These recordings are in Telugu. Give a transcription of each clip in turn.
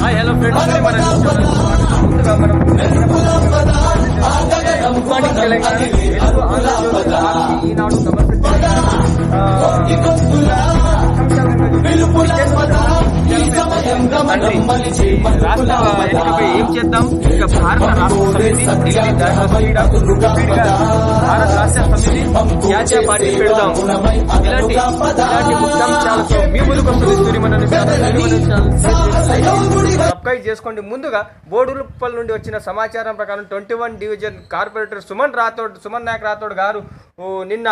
హాయ్ హలో ఫ్రెండ్స్ మన. ముందుగా మనం మార్నింగ్ తెలంగాణ ఈనాడు నమస్తే తండ్రి రాష్ట్ర ఎన్నికపై ఏం చేద్దాం? ఇక భారత రాష్ట్ర సమితి ఢిల్లీ భారత రాష్ట్ర సమితి జాతీయ పార్టీ పెడదాం. ఇలాంటి ఇలాంటి ముఖ్యాంశాలతో మీ ముందుకు సబ్స్క్రైబ్ చేసుకోండి. ముందుగా బోడులుప్పల్ నుండి వచ్చిన సమాచారం ప్రకారం twenty one division corporator Suman Rathod Suman Nayak Rathod గారు నిన్న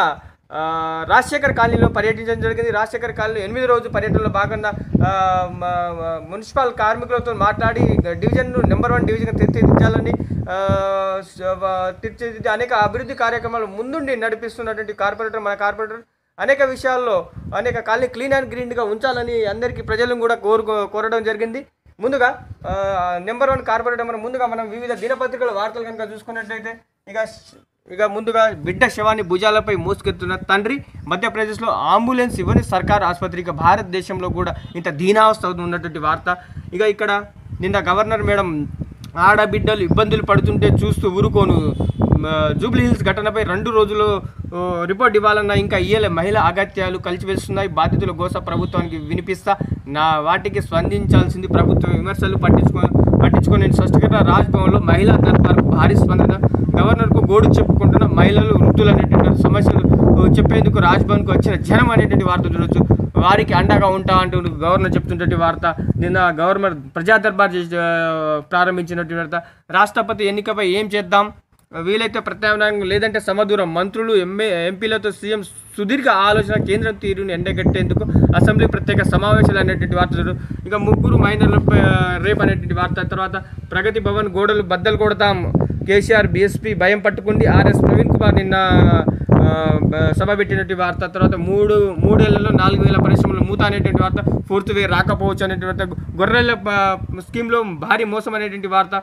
రాజశేఖర్ కాలనీలో పర్యటించడం జరిగింది. రాజశేఖర్ కాలనీలో ఎనిమిది రోజు పర్యటనలో భాగంగా మున్సిపల్ కార్మికులతో మాట్లాడి డివిజన్ను నెంబర్ వన్ డివిజన్ తీర్చిదిద్దాలని ఆ, తీర్చిదిద్ది అనేక అభివృద్ధి కార్యక్రమాలు ముందుండి నడిపిస్తున్నటువంటి కార్పొరేటర్ మన కార్పొరేటర్ అనేక విషయాల్లో అనేక కాలనీ క్లీన్ అండ్ గ్రీన్గా ఉంచాలని అందరికీ ప్రజలను కూడా కోరు కోరడం జరిగింది. ముందుగా నెంబర్ వన్ కార్పొరేటర్ మనం ముందుగా మనం వివిధ దినపత్రికల వార్తలు కనుక చూసుకున్నట్లయితే ఇక ఇక ముందుగా బిడ్డ శవాన్ని భుజాలపై మోసుకెత్తున్న తండ్రి మధ్యప్రదేశ్లో అంబులెన్స్ ఇవ్వని సర్కార్ ఆసుపత్రి ఇక భారతదేశంలో కూడా ఇంత దీనావస్థ ఉన్నటువంటి వార్త. ఇక ఇక్కడ నిన్న గవర్నర్ మేడం ఆడబిడ్డలు ఇబ్బందులు పడుతుంటే చూస్తూ ఊరుకోను. జూబ్లీ హిల్స్ ఘటనపై రెండు రోజులు రిపోర్ట్ ఇవ్వాలన్నా ఇంకా ఇయ్యలే. మహిళా అగత్యాలు కలిసివేస్తున్నాయి. బాధితుల గోస ప్రభుత్వానికి వినిపిస్తా నా వాటికి స్పందించాల్సింది ప్రభుత్వ విమర్శలు పట్టించుకో పట్టించుకొని స్పష్టంగా రాజ్భవన్లో మహిళా దర్బార్ భారీ స్పందన. గవర్నర్కు గోడు చెప్పుకుంటున్న మహిళలు వృద్ధులు అనేటువంటి సమస్యలు చెప్పేందుకు రాజ్భవన్కు వచ్చిన జనం అనేటువంటి వార్త చూడొచ్చు. వారికి అండగా ఉంటా అంటూ గవర్నర్ చెప్తున్నటువంటి వార్త. నిన్న గవర్నర్ ప్రజా దర్బార్ ప్రారంభించినటువంటి వార్త. రాష్ట్రపతి ఎన్నికపై ఏం చేద్దాం? వీలైతే ప్రత్యామ్నాయం లేదంటే సమదూరం మంత్రులు ఎంఏ ఎంపీలతో సీఎం సుదీర్ఘ ఆలోచన కేంద్రం తీరును ఎండగట్టేందుకు అసెంబ్లీ ప్రత్యేక సమావేశాలు అనేటువంటి వార్త ఇంకా ముగ్గురు మైనర్లపై రేపు అనేటువంటి వార్త. తర్వాత ప్రగతి భవన్ గోడలు బద్దలు కొడతాం. కేసీఆర్ బీఎస్పీ భయం పట్టుకుంది. ఆర్ఎస్ ప్రవీణ్ కుమార్ నిన్న సభ పెట్టినటువంటి వార్త. తర్వాత మూడు మూడేళ్ళలో నాలుగు వేల పరిశ్రమలు మూత అనేటువంటి వార్త. ఫోర్త్ వే రాకపోవచ్చు అనేటువంటి వార్త. గొర్రెల స్కీమ్లో భారీ మోసం అనేటువంటి వార్త.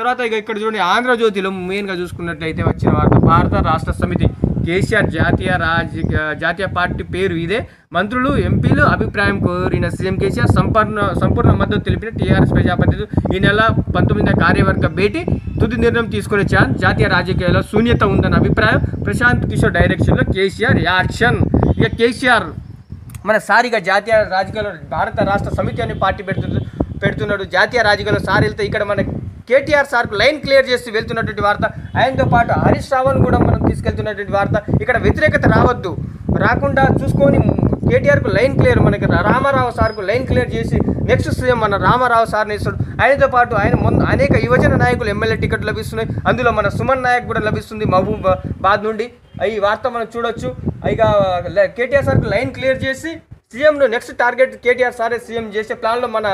తర్వాత ఇక ఇక్కడ చూడండి ఆంధ్రజ్యోతిలో మెయిన్గా చూసుకున్నట్లయితే వచ్చిన వార్త భారత రాష్ట్ర సమితి కేసీఆర్ జాతీయ రాజకీయ జాతీయ పార్టీ పేరు ఇదే. మంత్రులు ఎంపీలు అభిప్రాయం కోరిన సీఎం కేసీఆర్ సంపూర్ణ సంపూర్ణ మద్దతు తెలిపిన టీఆర్ఎస్ ప్రజాప్రతినిధులు ఈ నెల పంతొమ్మిది కార్యవర్గ భేటీ తుది నిర్ణయం తీసుకునే ఛాన్స్ జాతీయ రాజకీయాల్లో శూన్యత ఉందన్న అభిప్రాయం ప్రశాంత్ కిషోర్ డైరెక్షన్లో కేసీఆర్ యాక్షన్. ఇక కేసీఆర్ మన సారిగా జాతీయ రాజకీయాల్లో భారత రాష్ట్ర సమితి అనే పార్టీ పెడుతు పెడుతున్నాడు. జాతీయ రాజకీయాల్లో సారి వెళ్తే ఇక్కడ మన కేటీఆర్ సార్కు లైన్ క్లియర్ చేసి వెళ్తున్నటువంటి వార్త. ఆయనతో పాటు హరీష్ రావణ్ కూడా మనం తీసుకెళ్తున్నటువంటి వార్త. ఇక్కడ వ్యతిరేకత రావద్దు. రాకుండా చూసుకొని కేటీఆర్కు లైన్ క్లియర్ మనకి రామారావు సార్కు లైన్ క్లియర్ చేసి నెక్స్ట్ సీఎం మన రామారావు సార్ని ఇస్తాడు. ఆయనతో పాటు ఆయన మొన్న అనేక యువజన నాయకులు ఎమ్మెల్యే టికెట్ లభిస్తున్నాయి. అందులో మన సుమన్ నాయక్ కూడా లభిస్తుంది మహబూబాబాద్ నుండి. ఈ వార్త మనం చూడొచ్చు. ఇక కేటీఆర్ సార్కు లైన్ క్లియర్ చేసి సీఎంను నెక్స్ట్ టార్గెట్ కేటీఆర్ సారే సీఎం చేసే ప్లాన్లో మన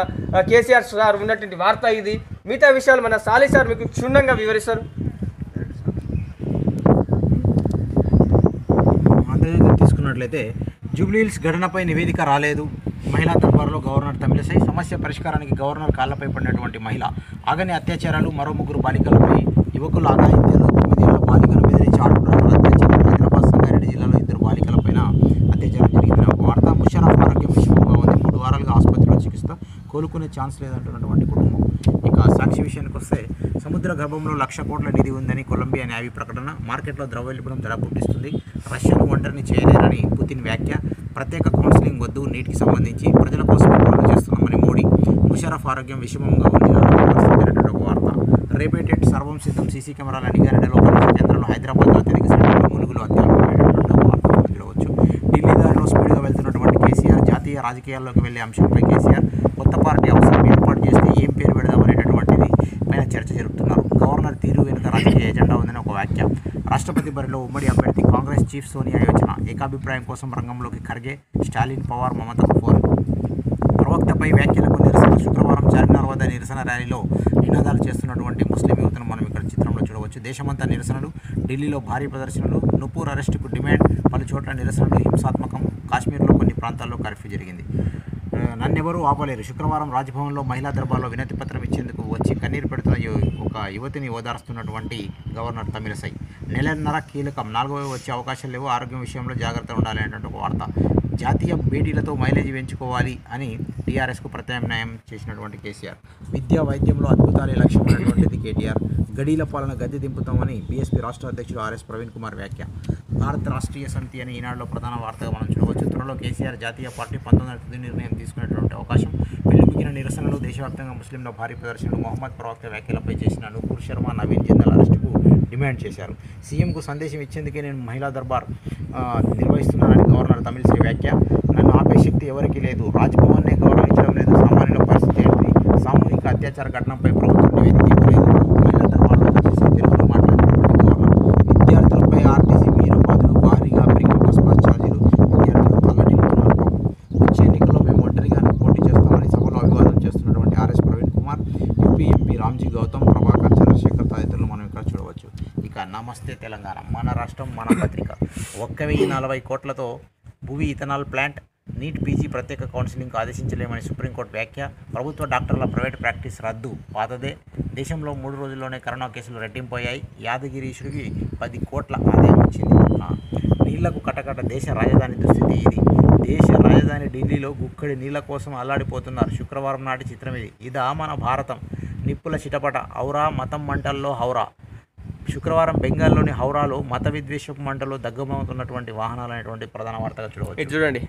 కేసీఆర్ సార్ ఉన్నటువంటి వార్త ఇది. మిగతా విషయాలు మన సాలి సార్ మీకు క్షుణ్ణంగా వివరిస్తారు. ఆంధ్రజ్యోతి తీసుకున్నట్లయితే జూబ్లీహిల్స్ ఘటనపై నివేదిక రాలేదు. మహిళా దర్బార్లో గవర్నర్ తమిళసై సమస్య పరిష్కారానికి గవర్నర్ కాళ్ళపై పడినటువంటి మహిళ ఆగని అత్యాచారాలు మరో ముగ్గురు బాలికలపై యువకులు ఆగాయిత్యాలు తొమ్మిదేళ్ళ బాలికను బెదిరించి ఆడుకున్న అత్యాచారం హైదరాబాద్ సంగారెడ్డి జిల్లాలో ఇద్దరు బాలికలపైన అత్యాచారం జరిగింది ఒక వార్త ముషరఫ్ ఆరోగ్యం విషమంగా ఉంది మూడు వారాలుగా ఆసుపత్రిలో చికిత్స కోలుకునే ఛాన్స్ లేదంటున్నటువంటి కుటుంబం. ఇక సాక్షి విషయానికి వస్తే సముద్ర గర్భంలో లక్ష కోట్ల నిధి ఉందని కొలంబియా న్యావీ ప్రకటన మార్కెట్లో ద్రవ్యోల్బణం ధర పుట్టిస్తుంది. రష్యను ఒంటరిని చేయలేరని పుతిన్ వ్యాఖ్య ప్రత్యేక కౌన్సిలింగ్ వద్దు నీటికి సంబంధించి ప్రజల కోసం పనులు చేస్తున్నామని మోడీ. ముషరఫ్ ఆరోగ్యం విషమంగా ఉంది ఒక వార్త. రేపేటెడ్ సర్వం సిద్ధం సీసీ కెమెరాల నిఘారెడ్డిలో పరీక్ష కేంద్రంలో హైదరాబాద్లో అత్యధిక సంఖ్యలో ములుగులు అత్యల్పమైనటువంటి వార్త చూడవచ్చు ఢిల్లీ దారిలో స్పీడ్గా వెళ్తున్నటువంటి కేసీఆర్ జాతీయ రాజకీయాల్లోకి వెళ్ళే అంశంపై కేసీఆర్ కొత్త పార్టీ అవసరం. ఏర్పాటు చేస్తే ఏం పేరు పెడదామనేటటువంటిది పైన చర్చ జరుపుతున్నారు. గవర్నర్ తీరు వెనుక రాజకీయ ఎజెండా ఉందని ఒక వ్యాఖ్య. రాష్ట్రపతి బరిలో ఉమ్మడి అభ్యర్థి కాంగ్రెస్ చీఫ్ సోనియా యోచన ఏకాభిప్రాయం కోసం రంగంలోకి ఖర్గే స్టాలిన్ పవార్ మమతకు ఫోన్. ప్రవక్తపై వ్యాఖ్యలకు నిరసన. శుక్రవారం చార్మినార్ వద్ద నిరసన ర్యాలీలో నినాదాలు చేస్తున్నటువంటి ముస్లిం యువతను మనం ఇక్కడ చిత్రంలో చూడవచ్చు. దేశమంతా నిరసనలు ఢిల్లీలో భారీ ప్రదర్శనలు నుపూర్ అరెస్టుకు డిమాండ్ పలు చోట్ల నిరసనలు హింసాత్మకం. కాశ్మీర్లో కొన్ని ప్రాంతాల్లో కర్ఫ్యూ జరిగింది. నన్నెవరూ ఆపలేరు. శుక్రవారం రాజ్భవన్లో మహిళా దర్బార్లో వినతి పత్రం ఇచ్చేందుకు వచ్చి కన్నీరు పెడుతున్న ఒక యువతిని ఓదారుస్తున్నటువంటి గవర్నర్ తమిళసై. నెలన్నర కీలకం. నాలుగవ వచ్చే అవకాశాలు లేవు. ఆరోగ్యం విషయంలో జాగ్రత్త ఉండాలి అనేటువంటి ఒక వార్త. జాతీయ భేటీలతో మైలేజ్ పెంచుకోవాలి అని టీఆర్ఎస్కు ప్రత్యామ్నాయం చేసినటువంటి కేసీఆర్. విద్యా వైద్యంలో అద్భుతాలే లక్ష్యమైనటువంటిది కేటీఆర్. గడీల పాలన గద్దె దింపుతామని బీఎస్పీ రాష్ట్ర అధ్యక్షుడు ఆర్ఎస్ ప్రవీణ్ కుమార్ వ్యాఖ్య. భారత రాష్ట్రీయ సమితి అని ఈనాడులో ప్రధాన వార్తగా మనం చూడవచ్చు. కేసీఆర్ జాతీయ పార్టీ పంతొమ్మిది తుది నిర్ణయం తీసుకునేటువంటి అవకాశం. పెళ్ళిమిగిన నిరసనలు దేశవ్యాప్తంగా ముస్లింల భారీ ప్రదర్శనలు మొహమ్మద్ ప్రవక్త వ్యాఖ్యలపై చేసిన నూపూర్ శర్మ నవీన్ జిందల్ అరెస్టుకు డిమాండ్ చేశారు. సీఎంకు సందేశం ఇచ్చేందుకే నేను మహిళా దర్బార్ నిర్వహిస్తున్నానని గవర్నర్ తమిళిసై వ్యాఖ్య. నన్ను ఆపే శక్తి ఎవరికీ లేదు. రాజ్భవన్నే గౌరవించడం లేదు. సామాన్యుల పరిస్థితి ఏంటి? సామూహిక అత్యాచార ఘటనపై ప్రభుత్వం నివేదిక ఇవ్వలేదు. రామ్జీ గౌతమ్ ప్రభాకర్ చంద్రశేఖర్ తదితరులు మనం ఇక్కడ చూడవచ్చు. ఇక నమస్తే తెలంగాణ. మన రాష్ట్రం మన పత్రిక. ఒక్క వెయ్యి నలభై కోట్లతో భూవి ఇథనాల్ ప్లాంట్ నీట్ పీజీ ప్రత్యేక కౌన్సిలింగ్కు ఆదేశించలేమని సుప్రీంకోర్టు వ్యాఖ్య. ప్రభుత్వ డాక్టర్ల ప్రైవేట్ ప్రాక్టీస్ రద్దు పాతదే దేశంలో మూడు రోజుల్లోనే కరోనా కేసులు రెట్టింపోయాయి. యాదగిరీశుడికి పది కోట్ల ఆదాయం వచ్చింది నీళ్ళకు కటకట దేశ రాజధాని దుస్థితి ఇది. దేశ రాజధాని ఢిల్లీలో గుక్కడి నీళ్ళ కోసం అల్లాడిపోతున్నారు. శుక్రవారం నాటి చిత్రం ఇది. ఇదా మన భారతం. నిప్పుల చిటపట ఔరా మతం మంటల్లో హౌరా శుక్రవారం బెంగాల్లోని హౌరాలో మత విద్వేషపు మంటలో దగ్గమవుతున్నటువంటి వాహనాలు అనేటువంటి ప్రధాన వార్తగా చూడవచ్చు. ఇది చూడండి.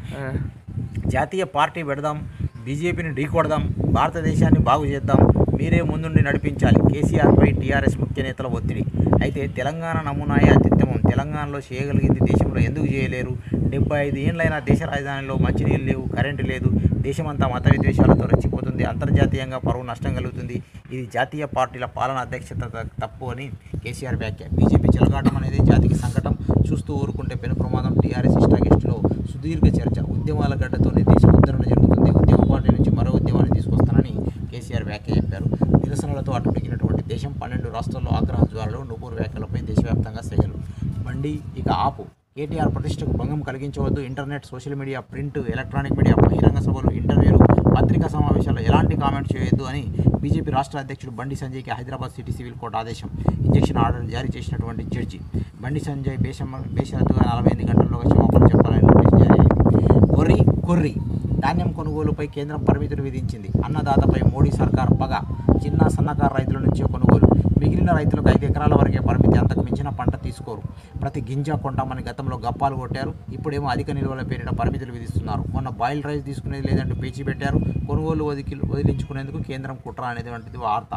జాతీయ పార్టీ పెడదాం బీజేపీని ఢీకొడదాం భారతదేశాన్ని బాగు చేద్దాం మీరే ముందుండి నడిపించాలి. కేసీఆర్పై టీఆర్ఎస్ ముఖ్య నేతల ఒత్తిడి. అయితే తెలంగాణ నమూనాయే అత్యుత్తమం. తెలంగాణలో చేయగలిగింది దేశంలో ఎందుకు చేయలేరు? డెబ్బై ఐదు ఏళ్ళైనా దేశ రాజధానిలో మంచినీళ్ళు లేవు కరెంటు లేదు దేశమంతా మత విద్వేషాలతో రెచ్చిపోతుంది. అంతర్జాతీయంగా పరువు నష్టం కలుగుతుంది. ఇది జాతీయ పార్టీల పాలన అధ్యక్షత తప్పు అని కేసీఆర్ వ్యాఖ్య. బీజేపీ చెలగాటం అనేది జాతికి సంకటం. చూస్తూ ఊరుకుంటే పెను ప్రమాదం టీఆర్ఎస్ ఇష్టాగిస్టులో సుదీర్ఘ చర్చ. ఉద్యమాల గడ్డతోనే దేశ ఉద్ధరణ జరుగుతుంది. ఉద్యమ పార్టీ నుంచి మరో ఉద్యమాన్ని తీసుకొస్తానని కేసీఆర్ వ్యాఖ్య చెప్పారు. నిరసనలతో అటుపెక్కినటువంటి దేశం పన్నెండు రాష్ట్రాల్లో ఆగ్రహ జ్వాలలు నూపూరు వ్యాఖ్యలపై దేశవ్యాప్తంగా సెగలు బండి ఇక ఆపు. కేటీఆర్ ప్రతిష్టకు భంగం కలిగించవద్దు. Internet social media print electronic media బహిరంగ సభలు ఇంటర్వ్యూలు పత్రికా సమావేశాల్లో ఎలాంటి కామెంట్ చేయొద్దు అని బీజేపీ రాష్ట్ర అధ్యక్షుడు బండి సంజయ్కి హైదరాబాద్ సిటీ సివిల్ కోర్టు ఆదేశం. ఇంజక్షన్ ఆర్డర్ జారీ చేసినటువంటి జడ్జి బండి సంజయ్ బేషమ్మ బేషరతుగా నలభై ఎనిమిది గంటల్లో క్షమాపణ చెప్పాలని నోటీస్ జారీ అయింది. కొర్రి కొర్రి ధాన్యం కొనుగోలుపై కేంద్రం పరిమితులు విధించింది. అన్నదాతపై మోడీ సర్కార్ పగ. చిన్న సన్నకారు రైతుల నుంచే కొనుగోలు. మిగిలిన రైతులకు ఐదు ఎకరాల వరకే పరిమితి అంతకు మించిన పంట తీసుకోరు. ప్రతి గింజ కొంటామని గతంలో గప్పాలు కొట్టారు. ఇప్పుడేమో అధిక నిల్వల పేరిట పరిమితులు విధిస్తున్నారు. మొన్న బాయిల్ రైస్ తీసుకునేది లేదంటే పేచీ పెట్టారు. కొనుగోలు వదికి వదిలించుకునేందుకు కేంద్రం కుట్ర అనేది వంటిది వార్త.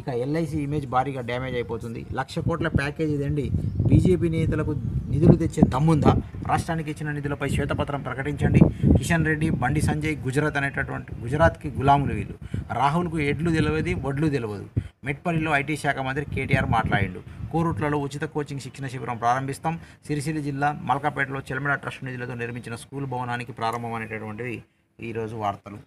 ఇక ఎల్ఐసి ఇమేజ్ భారీగా డ్యామేజ్ అయిపోతుంది. లక్ష కోట్ల ప్యాకేజీ దండి బీజేపీ నేతలకు నిధులు తెచ్చే దమ్ముందా? రాష్ట్రానికి ఇచ్చిన నిధులపై శ్వేతపత్రం ప్రకటించండి. కిషన్ రెడ్డి బండి సంజయ్ గుజరాత్ అనేటటువంటి గుజరాత్కి గులాములు వీళ్ళు. రాహుల్కు ఎడ్లు తెలియదు వడ్లు తెలియదు మెట్పల్లిలో ఐటీ శాఖ మంత్రి కేటీఆర్ మాట్లాడిండు. కోరుట్లలో ఉచిత కోచింగ్ శిక్షణ శిబిరం ప్రారంభిస్తాం. సిరిసిల్ల జిల్లా మల్కాపేటలో చెలమిడ ట్రస్ట్ నిధులతో నిర్మించిన స్కూల్ భవనానికి ప్రారంభం ఈరోజు వార్తలు.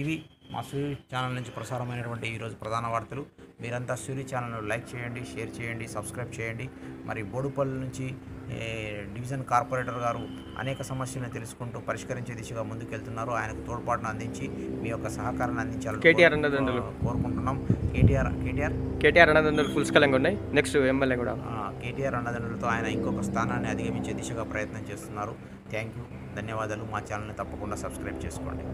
ఇవి మా సూర్య ఛానల్ నుంచి ప్రసారమైనటువంటి ఈరోజు ప్రధాన వార్తలు. మీరంతా సూర్య ఛానల్ను లైక్ చేయండి షేర్ చేయండి సబ్స్క్రైబ్ చేయండి. మరి బోడుపల్లి నుంచి డివిజన్ కార్పొరేటర్ గారు అనేక సమస్యలను తెలుసుకుంటూ పరిష్కరించే దిశగా ముందుకెళ్తున్నారు. ఆయనకు తోడ్పాటును అందించి మీ యొక్క సహకారాన్ని అందించాలని కేటీఆర్ అన్నదండలు. కోరుకుంటున్నాం. కేటీఆర్ కేటీఆర్? కేటీఆర్ అన్నదండలు పుష్కలంగా ఉన్నాయి. నెక్స్ట్ ఎమ్మెల్యే కూడా. కేటీఆర్ అన్నదండలతో ఆయన ఇంకొక స్థానాన్ని అధిగమించే దిశగా ప్రయత్నం చేస్తున్నారు. Thank you. ధన్యవాదాలు. మా ఛానల్ని తప్పకుండా సబ్స్క్రైబ్ చేసుకోండి.